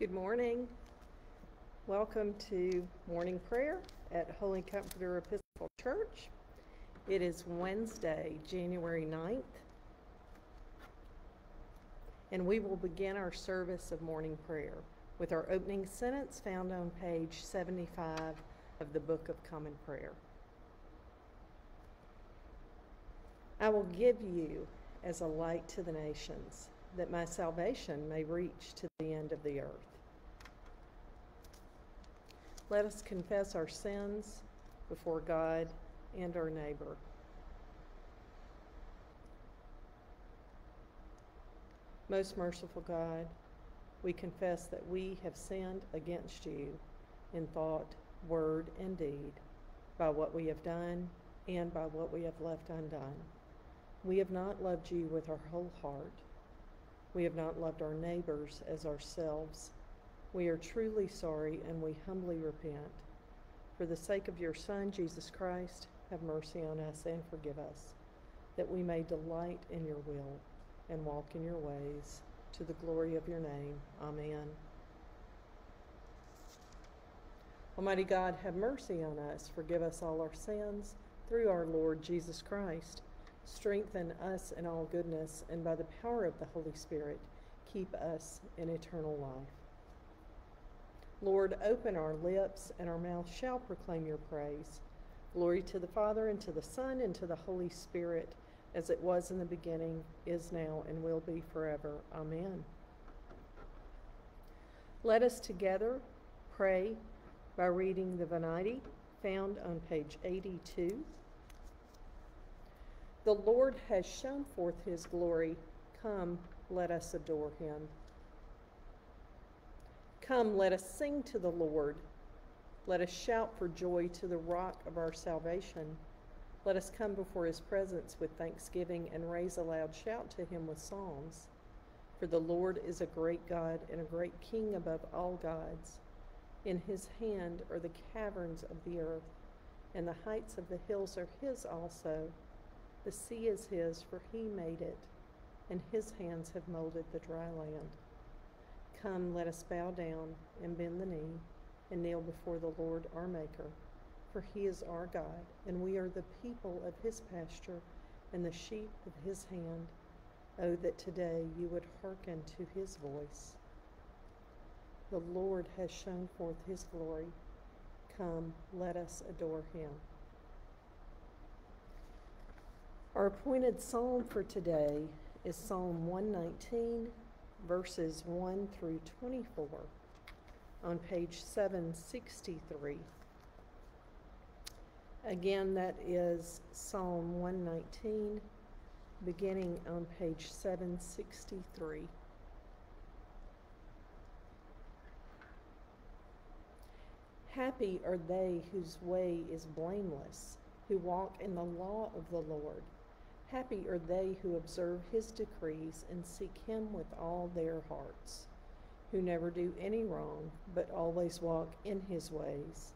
Good morning. Welcome to morning prayer at Holy Comforter Episcopal Church. It is Wednesday, January 9th, and we will begin our service of morning prayer with our opening sentence found on page 75 of the Book of Common Prayer. I will give you as a light to the nations, that my salvation may reach to the end of the earth. Let us confess our sins before God and our neighbor. Most merciful God, we confess that we have sinned against you in thought, word, and deed, by what we have done and by what we have left undone. We have not loved you with our whole heart. We have not loved our neighbors as ourselves. We are truly sorry and we humbly repent. For the sake of your Son, Jesus Christ, have mercy on us and forgive us, that we may delight in your will and walk in your ways, to the glory of your name. Amen. Almighty God, have mercy on us, forgive us all our sins, through our Lord Jesus Christ. Strengthen us in all goodness, and by the power of the Holy Spirit, keep us in eternal life. Lord, open our lips, and our mouth shall proclaim your praise. Glory to the Father, and to the Son, and to the Holy Spirit, as it was in the beginning, is now, and will be forever. Amen. Let us together pray by reading the Venite found on page 82. The Lord has shown forth his glory. Come, let us adore him. Come, let us sing to the Lord. Let us shout for joy to the rock of our salvation. Let us come before his presence with thanksgiving and raise a loud shout to him with psalms. For the Lord is a great God and a great King above all gods. In his hand are the caverns of the earth, and the heights of the hills are his also. The sea is his, for he made it, and his hands have molded the dry land. Come, let us bow down and bend the knee and kneel before the Lord our Maker, for he is our God, and we are the people of his pasture and the sheep of his hand. Oh, that today you would hearken to his voice. The Lord has shown forth his glory. Come, let us adore him. Our appointed psalm for today is Psalm 119, verses 1 through 24, on page 763. Again, that is Psalm 119, beginning on page 763. Happy are they whose way is blameless, who walk in the law of the Lord. Happy are they who observe his decrees and seek him with all their hearts, who never do any wrong, but always walk in his ways.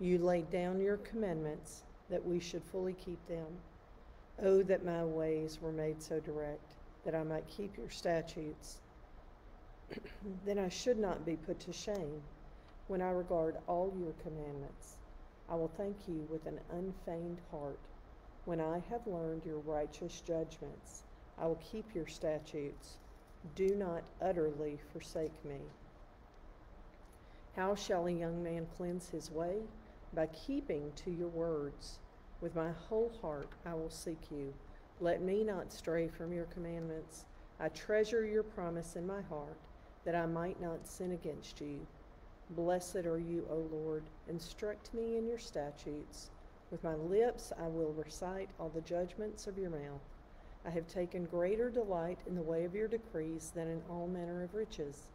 You laid down your commandments that we should fully keep them. Oh, that my ways were made so direct, that I might keep your statutes. then I should not be put to shame when I regard all your commandments. I will thank you with an unfeigned heart when I have learned your righteous judgments, I will keep your statutes. Do not utterly forsake me. How shall a young man cleanse his way? By keeping to your words. With my whole heart I will seek you. Let me not stray from your commandments. I treasure your promise in my heart, that I might not sin against you. Blessed are you, O Lord. Instruct me in your statutes. With my lips I will recite all the judgments of your mouth. I have taken greater delight in the way of your decrees than in all manner of riches.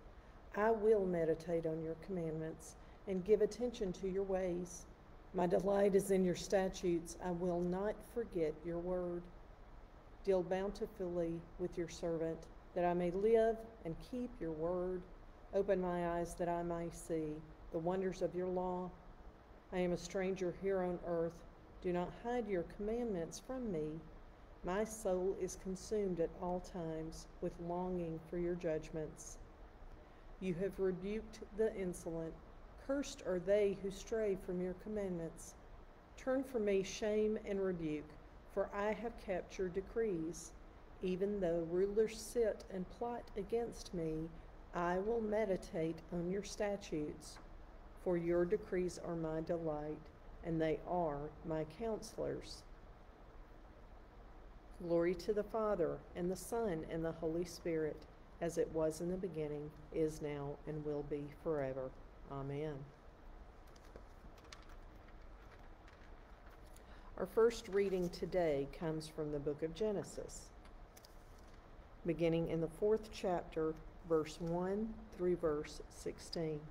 I will meditate on your commandments and give attention to your ways. My delight is in your statutes. I will not forget your word. Deal bountifully with your servant, that I may live and keep your word. Open my eyes that I may see the wonders of your law. I am a stranger here on earth. Do not hide your commandments from me. My soul is consumed at all times with longing for your judgments. You have rebuked the insolent. Cursed are they who stray from your commandments. Turn from me shame and rebuke, for I have kept your decrees. Even though rulers sit and plot against me, I will meditate on your statutes. For your decrees are my delight, and they are my counselors. Glory to the Father, and the Son, and the Holy Spirit, as it was in the beginning, is now, and will be forever. Amen. Our first reading today comes from the book of Genesis, beginning in the fourth chapter, verse 1 through verse 16.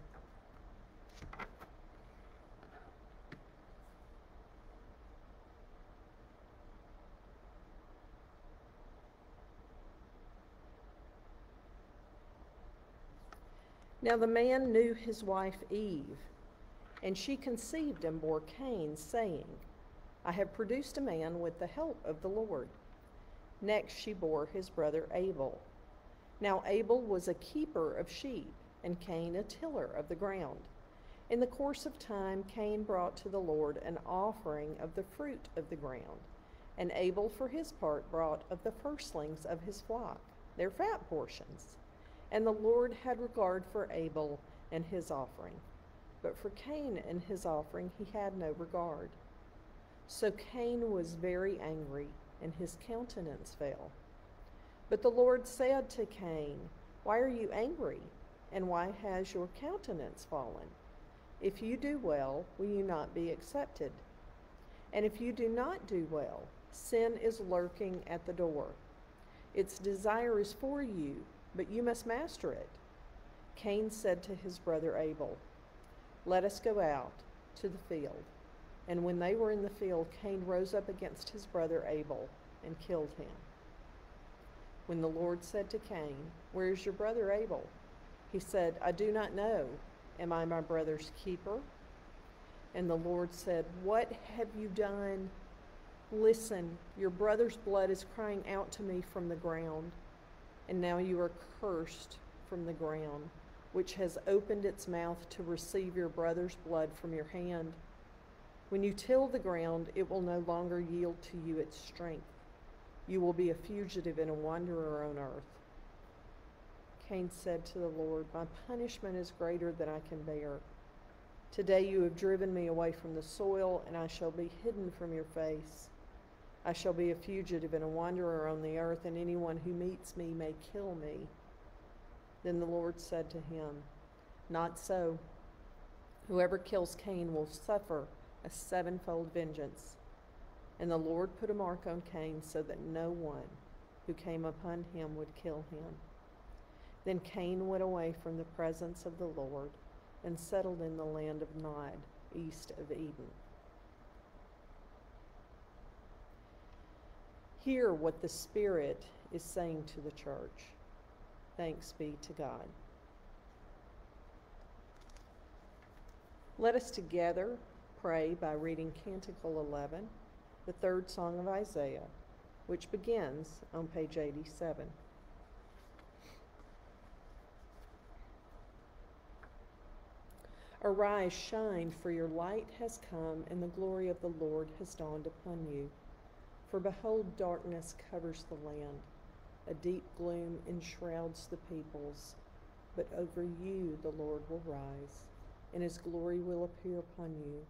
Now the man knew his wife Eve, and she conceived and bore Cain, saying, I have produced a man with the help of the Lord. Next she bore his brother Abel. Now Abel was a keeper of sheep, and Cain a tiller of the ground. In the course of time, Cain brought to the Lord an offering of the fruit of the ground, and Abel for his part brought of the firstlings of his flock, their fat portions. And the Lord had regard for Abel and his offering, but for Cain and his offering he had no regard. So Cain was very angry, and his countenance fell. But the Lord said to Cain, Why are you angry, and why has your countenance fallen? If you do well, will you not be accepted? And if you do not do well, sin is lurking at the door. Its desire is for you but you must master it. Cain said to his brother Abel, Let us go out to the field. And when they were in the field, Cain rose up against his brother Abel and killed him. When the Lord said to Cain, Where is your brother Abel? He said, I do not know. Am I my brother's keeper? And the Lord said, What have you done? Listen, your brother's blood is crying out to me from the ground and now you are cursed from the ground, which has opened its mouth to receive your brother's blood from your hand. When you till the ground, it will no longer yield to you its strength. You will be a fugitive and a wanderer on earth. Cain said to the Lord, My punishment is greater than I can bear. Today you have driven me away from the soil, and I shall be hidden from your face. I shall be a fugitive and a wanderer on the earth, and anyone who meets me may kill me. Then the Lord said to him, Not so. Whoever kills Cain will suffer a sevenfold vengeance. And the Lord put a mark on Cain so that no one who came upon him would kill him. Then Cain went away from the presence of the Lord and settled in the land of Nod, east of Eden. Hear what the Spirit is saying to the church. Thanks be to God. Let us together pray by reading Canticle 11, the third song of Isaiah, which begins on page 87. Arise, shine, for your light has come, and the glory of the Lord has dawned upon you. For behold, darkness covers the land, a deep gloom enshrouds the peoples. But over you the Lord will rise, and his glory will appear upon you.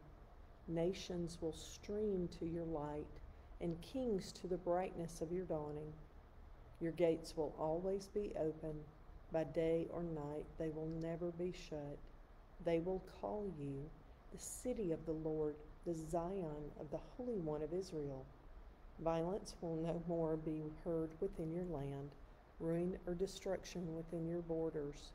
Nations will stream to your light, and kings to the brightness of your dawning. Your gates will always be open. By day or night, they will never be shut. They will call you the city of the Lord, the Zion of the Holy One of Israel. Violence will no more be heard within your land, ruin or destruction within your borders.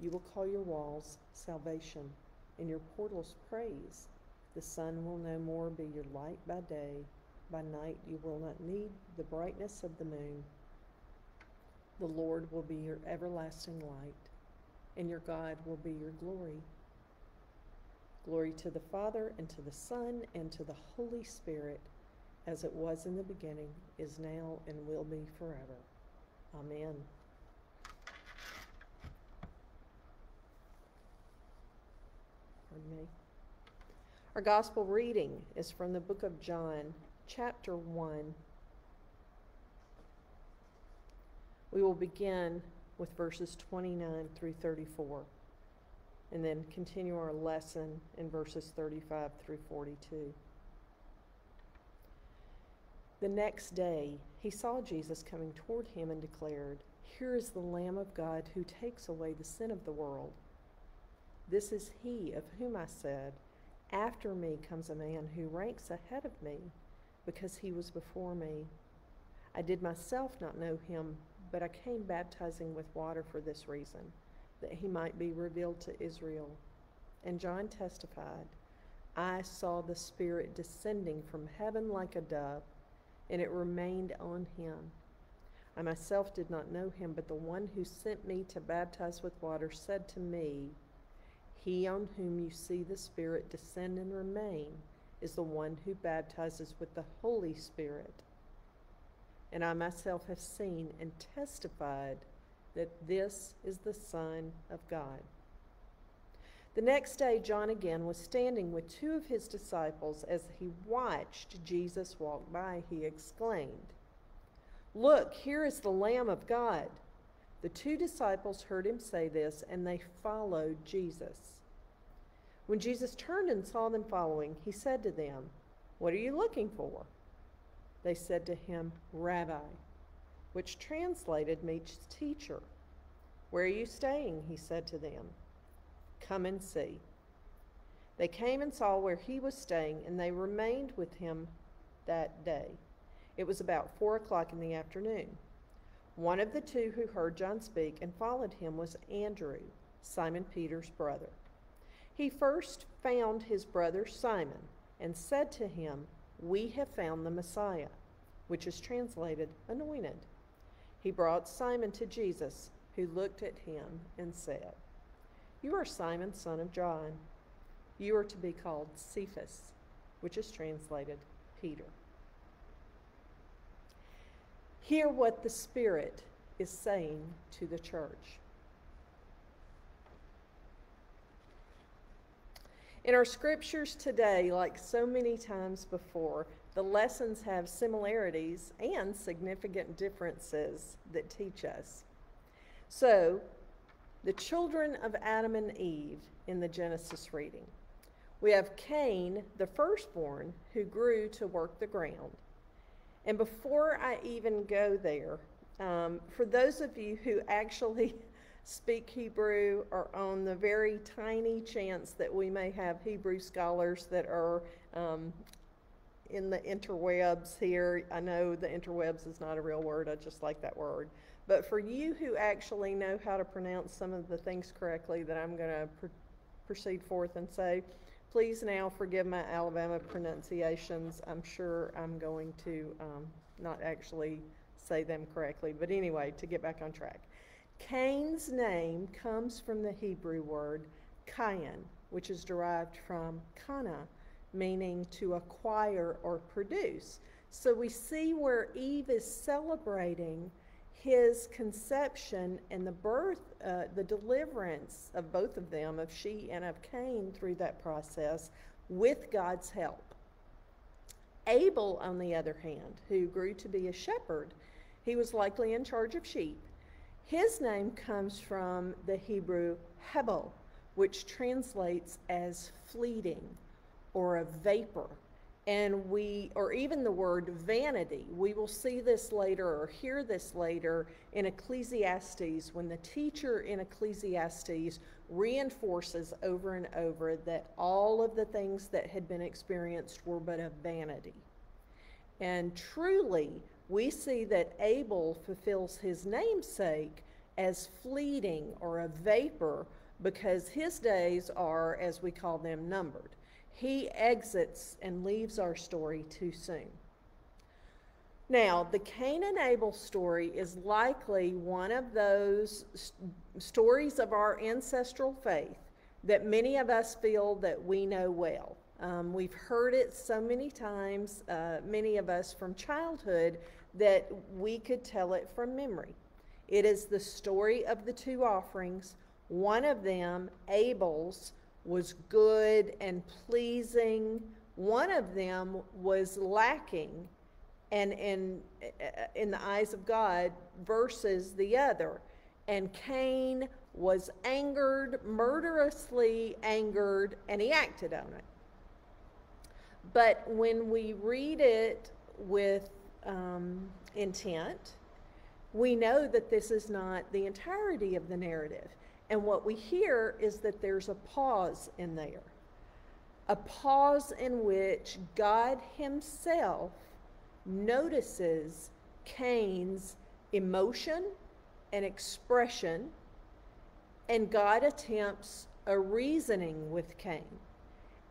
You will call your walls salvation, and your portals praise. The sun will no more be your light by day. By night you will not need the brightness of the moon. The Lord will be your everlasting light, and your God will be your glory. Glory to the Father, and to the Son, and to the Holy Spirit as it was in the beginning, is now, and will be forever. Amen. Pardon me. Our gospel reading is from the book of John, chapter 1. We will begin with verses 29 through 34 and then continue our lesson in verses 35 through 42. The next day, he saw Jesus coming toward him and declared, Here is the Lamb of God who takes away the sin of the world. This is he of whom I said, After me comes a man who ranks ahead of me, because he was before me. I did myself not know him, but I came baptizing with water for this reason, that he might be revealed to Israel. And John testified, I saw the Spirit descending from heaven like a dove, and it remained on him. I myself did not know him, but the one who sent me to baptize with water said to me, He on whom you see the Spirit descend and remain is the one who baptizes with the Holy Spirit and I myself have seen and testified that this is the Son of God. The next day, John again was standing with two of his disciples. As he watched Jesus walk by, he exclaimed, Look, here is the Lamb of God. The two disciples heard him say this, and they followed Jesus. When Jesus turned and saw them following, he said to them, What are you looking for? They said to him, Rabbi, which translated means teacher. Where are you staying? He said to them. Come and see. They came and saw where he was staying, and they remained with him that day. It was about four o'clock in the afternoon. One of the two who heard John speak and followed him was Andrew, Simon Peter's brother. He first found his brother Simon and said to him, we have found the Messiah, which is translated anointed. He brought Simon to Jesus, who looked at him and said, You are Simon, son of John. You are to be called Cephas, which is translated Peter. Hear what the Spirit is saying to the church. In our scriptures today, like so many times before, the lessons have similarities and significant differences that teach us. So, the children of Adam and Eve in the Genesis reading. We have Cain, the firstborn, who grew to work the ground. And before I even go there, um, for those of you who actually speak Hebrew or on the very tiny chance that we may have Hebrew scholars that are um, in the interwebs here. I know the interwebs is not a real word, I just like that word. But for you who actually know how to pronounce some of the things correctly that I'm going to pr proceed forth and say, please now forgive my Alabama pronunciations. I'm sure I'm going to um, not actually say them correctly. But anyway, to get back on track. Cain's name comes from the Hebrew word Cain, which is derived from kana, meaning to acquire or produce. So we see where Eve is celebrating his conception and the birth, uh, the deliverance of both of them, of she and of Cain, through that process with God's help. Abel, on the other hand, who grew to be a shepherd, he was likely in charge of sheep his name comes from the Hebrew hebel, which translates as fleeting or a vapor. And we, or even the word vanity, we will see this later or hear this later in Ecclesiastes when the teacher in Ecclesiastes reinforces over and over that all of the things that had been experienced were but a vanity. And truly, we see that Abel fulfills his namesake as fleeting or a vapor because his days are, as we call them, numbered. He exits and leaves our story too soon. Now, the Cain and Abel story is likely one of those st- stories of our ancestral faith that many of us feel that we know well. Um, we've heard it so many times, uh, many of us from childhood, that we could tell it from memory. It is the story of the two offerings. One of them, Abel's, was good and pleasing. One of them was lacking and in, in the eyes of God versus the other. And Cain was angered, murderously angered, and he acted on it. But when we read it with um, intent, we know that this is not the entirety of the narrative. And what we hear is that there's a pause in there, a pause in which God Himself notices Cain's emotion and expression, and God attempts a reasoning with Cain.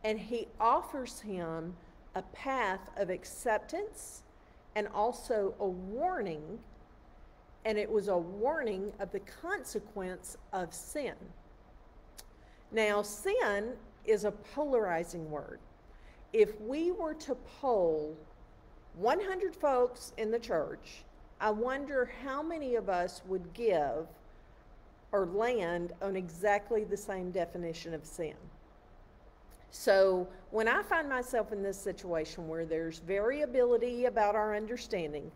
And He offers him a path of acceptance and also a warning and it was a warning of the consequence of sin. Now, sin is a polarizing word. If we were to poll 100 folks in the church, I wonder how many of us would give or land on exactly the same definition of sin. So, when I find myself in this situation where there's variability about our understanding,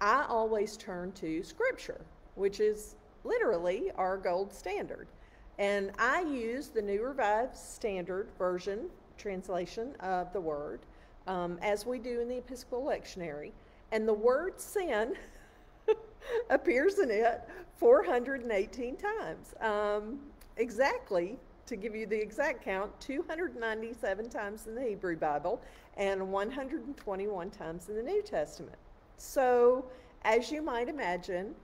I always turn to Scripture, which is literally our gold standard. And I use the New Revised Standard Version translation of the word, um, as we do in the Episcopal Lectionary. And the word sin appears in it 418 times. Um, exactly, to give you the exact count, 297 times in the Hebrew Bible and 121 times in the New Testament. So, as you might imagine,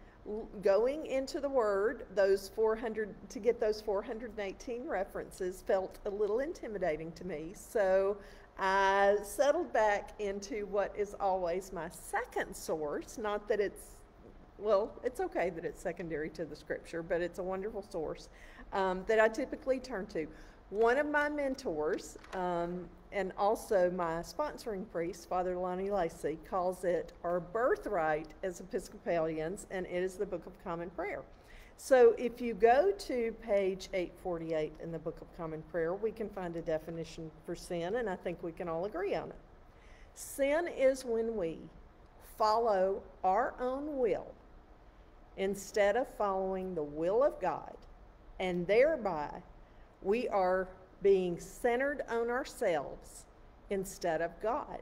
going into the Word, those 400 to get those 418 references felt a little intimidating to me. So I settled back into what is always my second source. Not that it's well, it's okay that it's secondary to the Scripture, but it's a wonderful source um, that I typically turn to. One of my mentors um, and also my sponsoring priest, Father Lonnie Lacey, calls it our birthright as Episcopalians, and it is the Book of Common Prayer. So if you go to page 848 in the Book of Common Prayer, we can find a definition for sin, and I think we can all agree on it. Sin is when we follow our own will instead of following the will of God, and thereby we are being centered on ourselves instead of God.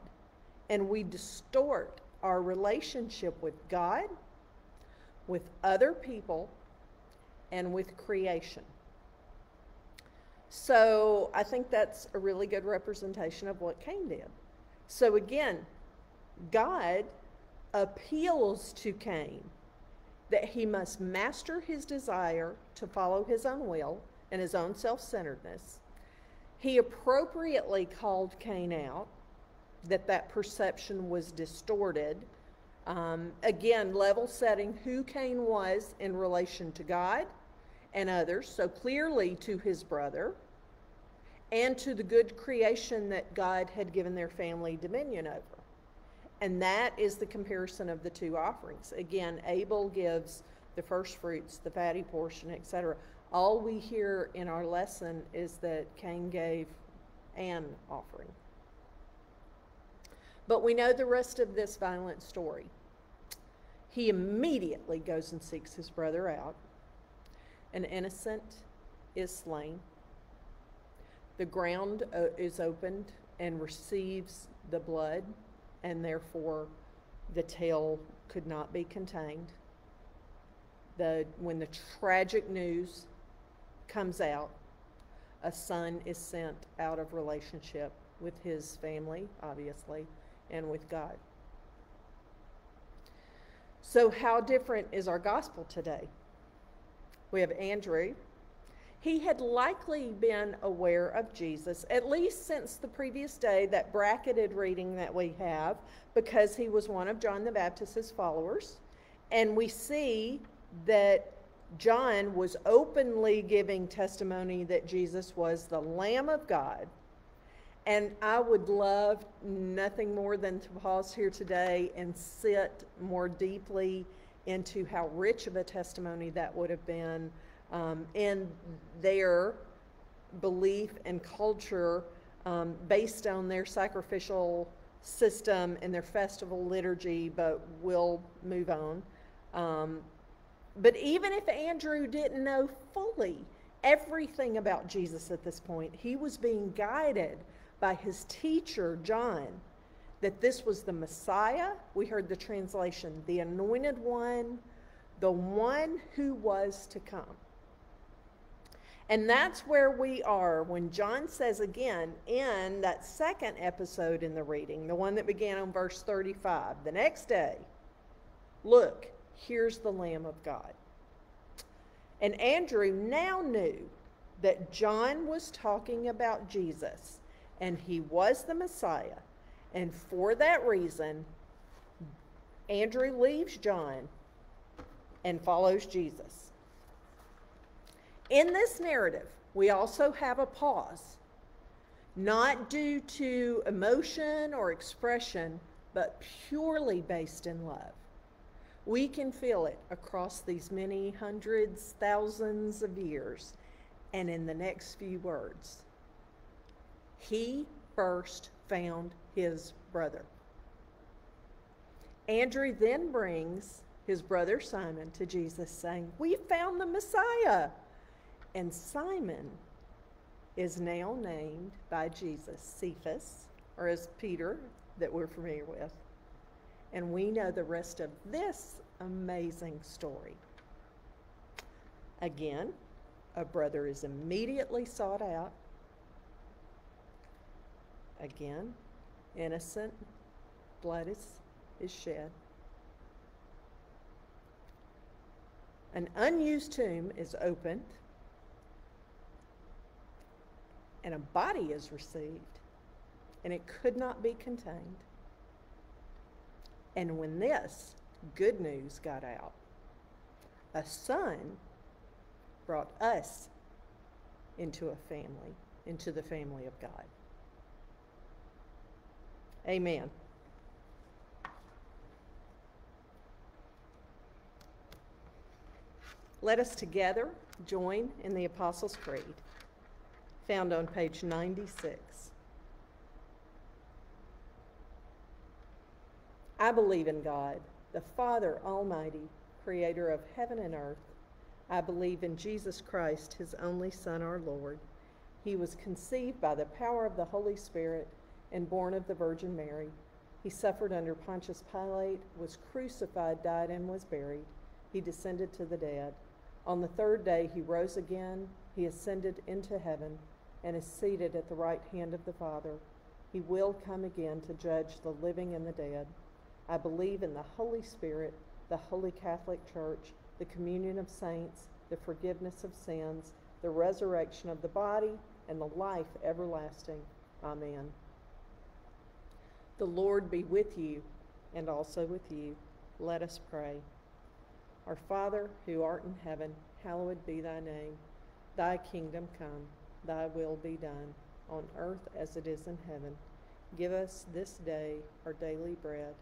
And we distort our relationship with God, with other people, and with creation. So I think that's a really good representation of what Cain did. So again, God appeals to Cain that he must master his desire to follow his own will and his own self centeredness he appropriately called Cain out, that that perception was distorted. Um, again, level setting who Cain was in relation to God and others, so clearly to his brother, and to the good creation that God had given their family dominion over. And that is the comparison of the two offerings. Again, Abel gives the first fruits, the fatty portion, etc. All we hear in our lesson is that Cain gave an offering. But we know the rest of this violent story. He immediately goes and seeks his brother out. An innocent is slain. The ground uh, is opened and receives the blood, and therefore the tale could not be contained. The, when the tragic news comes out, a son is sent out of relationship with his family, obviously, and with God. So, how different is our gospel today? We have Andrew. He had likely been aware of Jesus, at least since the previous day, that bracketed reading that we have, because he was one of John the Baptist's followers. And we see that John was openly giving testimony that Jesus was the Lamb of God. And I would love nothing more than to pause here today and sit more deeply into how rich of a testimony that would have been um, in their belief and culture um, based on their sacrificial system and their festival liturgy, but we'll move on. Um, but even if Andrew didn't know fully everything about Jesus at this point, he was being guided by his teacher, John, that this was the Messiah. We heard the translation, the anointed one, the one who was to come. And that's where we are when John says again in that second episode in the reading, the one that began on verse 35, the next day, look, here's the Lamb of God. And Andrew now knew that John was talking about Jesus and he was the Messiah. And for that reason, Andrew leaves John and follows Jesus. In this narrative, we also have a pause, not due to emotion or expression, but purely based in love. We can feel it across these many hundreds, thousands of years, and in the next few words. He first found his brother. Andrew then brings his brother Simon to Jesus, saying, We found the Messiah. And Simon is now named by Jesus Cephas, or as Peter, that we're familiar with. And we know the rest of this amazing story. Again, a brother is immediately sought out. Again, innocent blood is, is shed. An unused tomb is opened and a body is received, and it could not be contained. And when this good news got out, a son brought us into a family, into the family of God. Amen. Let us together join in the Apostles' Creed found on page 96. I believe in God, the Father Almighty, creator of heaven and earth. I believe in Jesus Christ, his only Son, our Lord. He was conceived by the power of the Holy Spirit and born of the Virgin Mary. He suffered under Pontius Pilate, was crucified, died, and was buried. He descended to the dead. On the third day, he rose again. He ascended into heaven and is seated at the right hand of the Father. He will come again to judge the living and the dead. I believe in the Holy Spirit, the Holy Catholic Church, the communion of saints, the forgiveness of sins, the resurrection of the body, and the life everlasting. Amen. The Lord be with you and also with you. Let us pray. Our Father, who art in heaven, hallowed be thy name. Thy kingdom come. Thy will be done, on earth as it is in heaven. Give us this day our daily bread,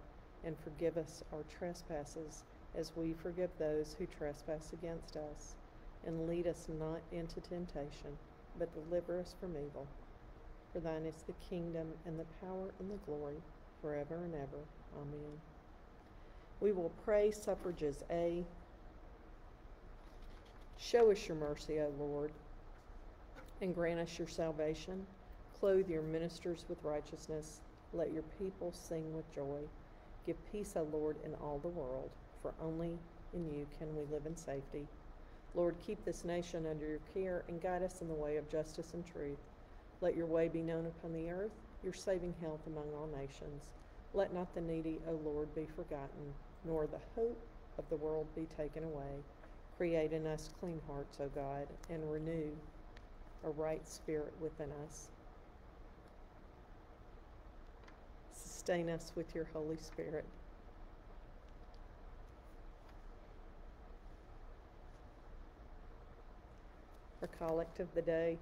and forgive us our trespasses, as we forgive those who trespass against us. And lead us not into temptation, but deliver us from evil. For thine is the kingdom, and the power, and the glory, forever and ever. Amen. We will pray suffrages A. Show us your mercy, O Lord and grant us your salvation. Clothe your ministers with righteousness. Let your people sing with joy. Give peace, O Lord, in all the world, for only in you can we live in safety. Lord, keep this nation under your care and guide us in the way of justice and truth. Let your way be known upon the earth, your saving health among all nations. Let not the needy, O Lord, be forgotten, nor the hope of the world be taken away. Create in us clean hearts, O God, and renew a right spirit within us. Sustain us with your Holy Spirit. Our collect of the day.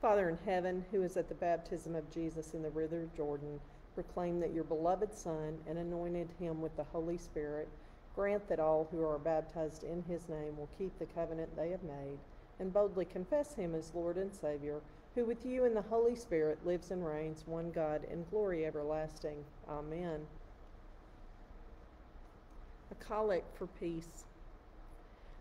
Father in heaven, who is at the baptism of Jesus in the river Jordan, proclaim that your beloved Son and anointed him with the Holy Spirit, grant that all who are baptized in his name will keep the covenant they have made and boldly confess him as Lord and Savior, who with you in the Holy Spirit lives and reigns, one God, in glory everlasting. Amen. A collect for peace.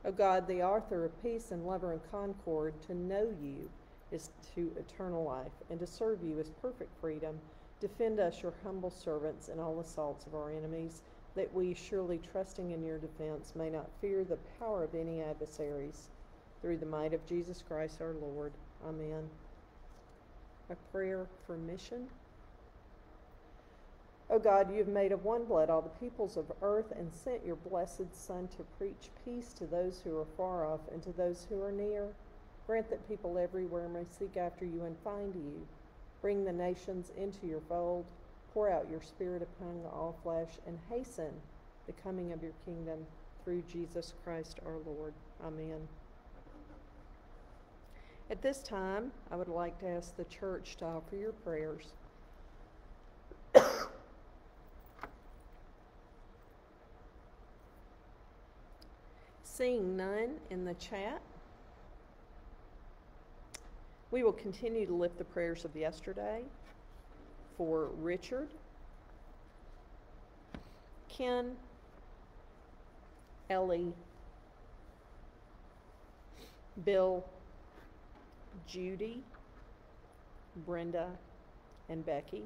O God, the author of peace and lover of concord, to know you is to eternal life, and to serve you is perfect freedom. Defend us, your humble servants, in all assaults of our enemies, that we, surely trusting in your defense, may not fear the power of any adversaries. Through the might of Jesus Christ our Lord. Amen. A prayer for mission. O God, you have made of one blood all the peoples of earth and sent your blessed Son to preach peace to those who are far off and to those who are near. Grant that people everywhere may seek after you and find you. Bring the nations into your fold. Pour out your Spirit upon all flesh and hasten the coming of your kingdom through Jesus Christ our Lord. Amen. At this time, I would like to ask the church to offer your prayers. Seeing none in the chat, we will continue to lift the prayers of yesterday for Richard, Ken, Ellie, Bill, Judy, Brenda, and Becky.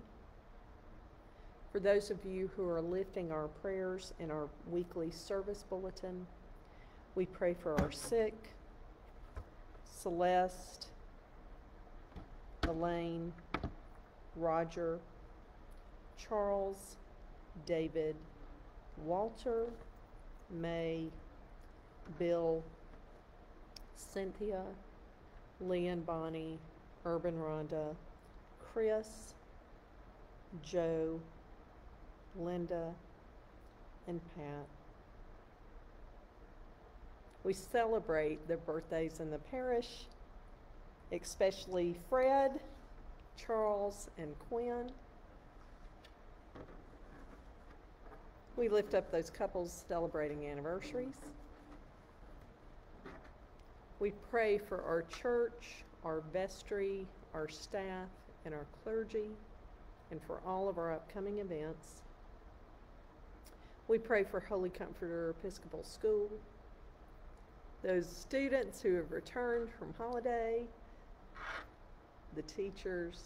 For those of you who are lifting our prayers in our weekly service bulletin, we pray for our sick, Celeste, Elaine, Roger, Charles, David, Walter, May, Bill, Cynthia, Lee and Bonnie, Urban Rhonda, Chris, Joe, Linda, and Pat. We celebrate the birthdays in the parish, especially Fred, Charles, and Quinn. We lift up those couples celebrating anniversaries. We pray for our church, our vestry, our staff, and our clergy, and for all of our upcoming events. We pray for Holy Comforter Episcopal School, those students who have returned from holiday, the teachers,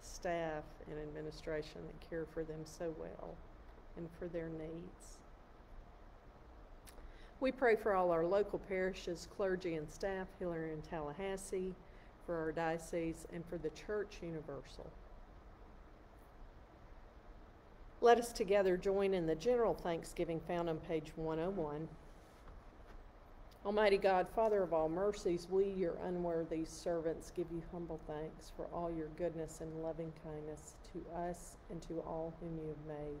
staff, and administration that care for them so well and for their needs. We pray for all our local parishes, clergy, and staff here and Tallahassee, for our diocese, and for the Church Universal. Let us together join in the general thanksgiving found on page 101. Almighty God, Father of all mercies, we, your unworthy servants, give you humble thanks for all your goodness and loving kindness to us and to all whom you have made.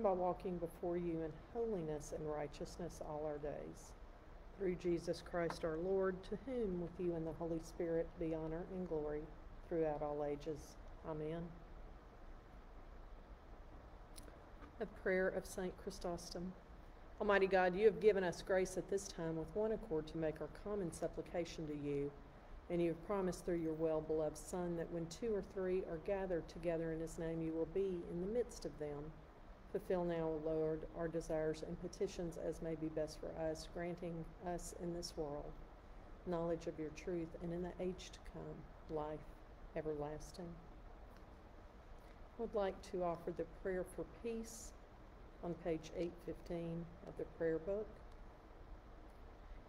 by walking before you in holiness and righteousness all our days. Through Jesus Christ our Lord, to whom with you and the Holy Spirit be honor and glory throughout all ages. Amen. A prayer of Saint Chrysostom. Almighty God, you have given us grace at this time with one accord to make our common supplication to you. And you have promised through your well beloved Son that when two or three are gathered together in his name, you will be in the midst of them. Fulfill now, O Lord, our desires and petitions as may be best for us, granting us in this world knowledge of your truth and in the age to come, life everlasting. I would like to offer the prayer for peace on page 815 of the prayer book.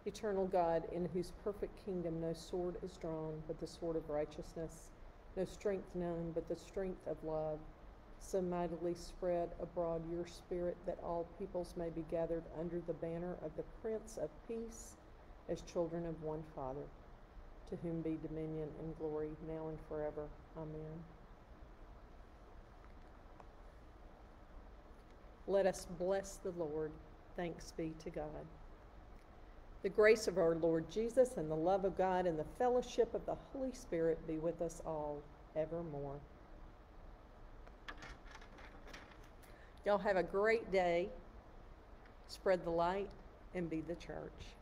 Eternal God, in whose perfect kingdom no sword is drawn but the sword of righteousness, no strength known but the strength of love, so mightily spread abroad your spirit that all peoples may be gathered under the banner of the Prince of Peace as children of one Father. to whom be dominion and glory now and forever. Amen. Let us bless the Lord. Thanks be to God. The grace of our Lord Jesus and the love of God and the fellowship of the Holy Spirit be with us all evermore. Y'all have a great day. Spread the light and be the church.